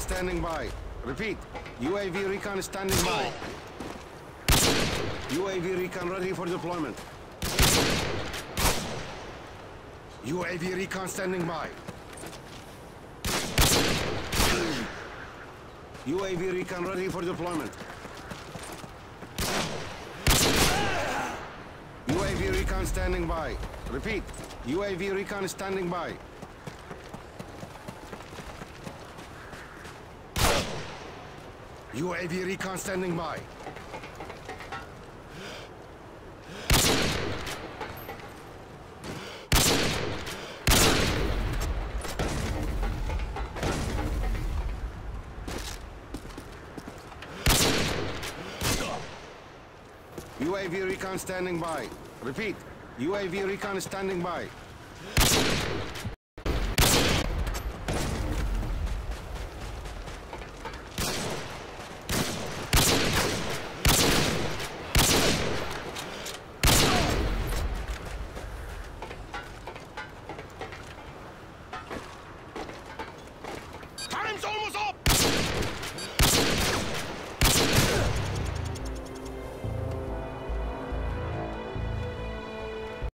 standing by. Repeat. UAV recon standing by. UAV recon ready for deployment. UAV recon standing by. UAV recon ready for deployment. UAV recon standing by. Repeat. UAV recon standing by. UAV recon standing by. UAV recon standing by. Repeat. UAV recon standing by.